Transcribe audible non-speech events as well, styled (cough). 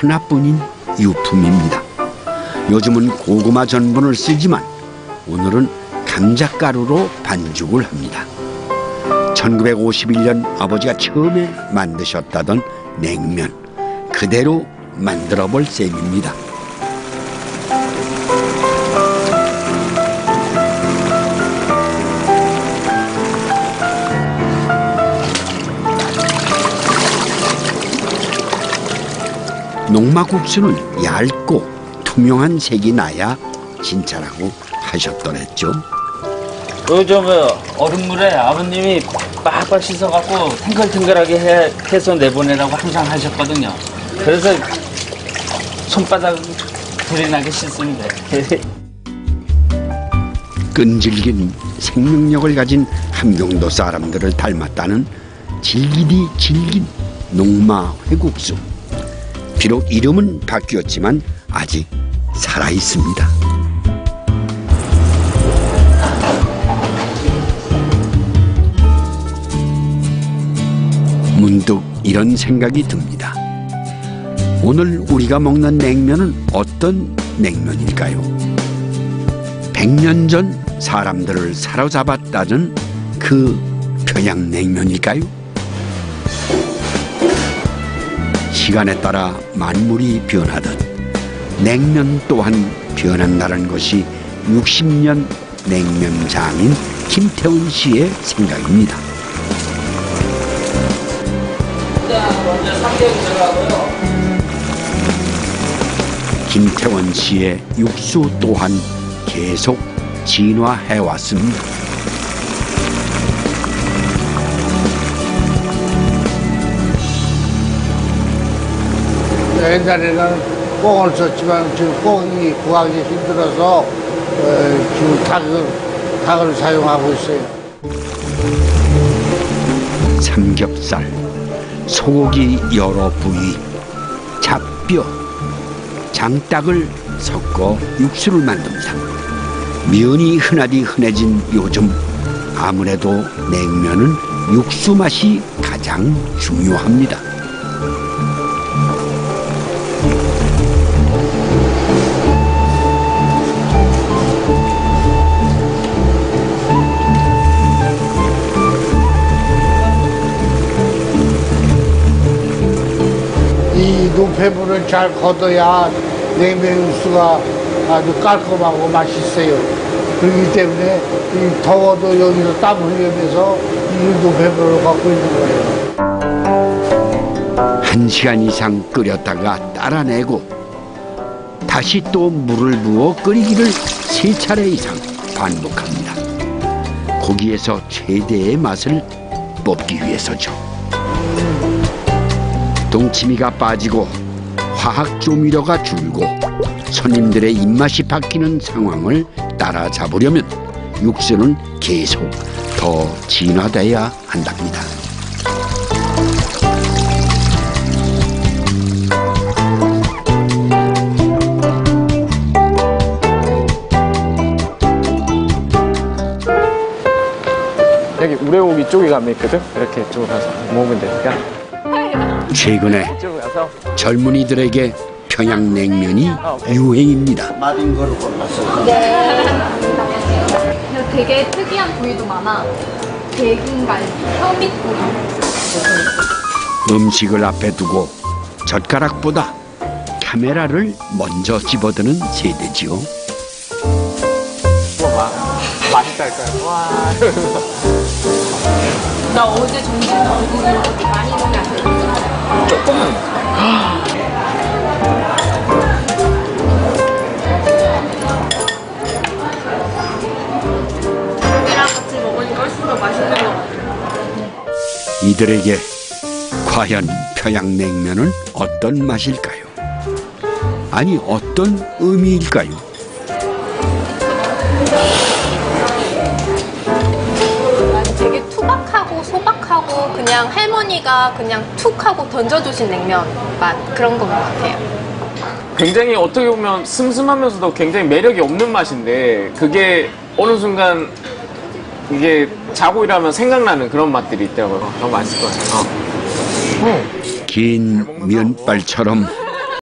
하나뿐인 유품입니다. 요즘은 고구마 전분을 쓰지만 오늘은 감자가루로 반죽을 합니다. 1951년 아버지가 처음에 만드셨다던 냉면 그대로 만들어 볼 셈입니다. 농마국수는 얇고 투명한 색이 나야 진짜라고 하셨더랬죠. 요즘 얼음물에 아버님이 빡빡 씻어갖고 탱글탱글하게 해, 해서 내보내라고 항상 하셨거든요. 그래서 손바닥 불이 나게 씻습니다. (laughs) 끈질긴 생명력을 가진 함경도 사람들을 닮았다는 질기디 질긴 농마 회국수. 비록 이름은 바뀌었지만 아직 살아 있습니다. 문득 이런 생각이 듭니다. 오늘 우리가 먹는 냉면은 어떤 냉면일까요? 100년 전 사람들을 사로잡았다는 그 평양냉면일까요? 시간에 따라 만물이 변하듯 냉면 또한 변한다는 것이 60년 냉면장인 김태훈 씨의 생각입니다. 김태원 씨의 육수 또한 계속 진화해 왔습니다. 옛날에는 꽁을 썼지만 지금 꽁이 구하기 힘들어서 어, 지금 닭을, 닭을 사용하고 있어요. 삼겹살, 소고기 여러 부위, 잡뼈, 장닭을 섞어 육수를 만듭니다. 면이 흔하디 흔해진 요즘 아무래도 냉면은 육수 맛이 가장 중요합니다. 이 노폐물을 잘 걷어야 냉면 육수가 아주 깔끔하고 맛있어요. 그렇기 때문에 이 더워도 여기서 땀 흘리면서 이 노폐물을 갖고 있는 거예요. 한 시간 이상 끓였다가 따라내고 다시 또 물을 부어 끓이기를 세 차례 이상 반복합니다. 고기에서 최대의 맛을 뽑기 위해서죠. 동치미가 빠지고 화학 조미료가 줄고 손님들의 입맛이 바뀌는 상황을 따라잡으려면 육수는 계속 더 진화돼야 한답니다. 여기 우레옥 이쪽에 가면 있거든? 이렇게 이쪽으로 가서 먹으면 되니까 최근에 젊은이들에게 평양냉면이 유행입니다. 마린 걸 골랐어요. 근데 되게 특이한 부위도 많아. 대긴갈비, 혀밑구이. 음식을 앞에 두고 젓가락보다 카메라를 먼저 집어드는 세대지요. 막 맛있달까요? 와 나 어제 점심 먹고 많이 안 이들에게 과연 평양냉면은 어떤 맛일까요? 아니 어떤 의미일까요? 되게 투박하고 소박하고 그냥 할머니가 그냥 툭 하고 던져주신 냉면 맛 그런 것 같아요. 굉장히 어떻게 보면 슴슴하면서도 굉장히 매력이 없는 맛인데 그게 어느 순간 이게 자고 일하면 생각나는 그런 맛들이 있더라고요. 너무 맛있을 것 같아요. 어. 긴 면발처럼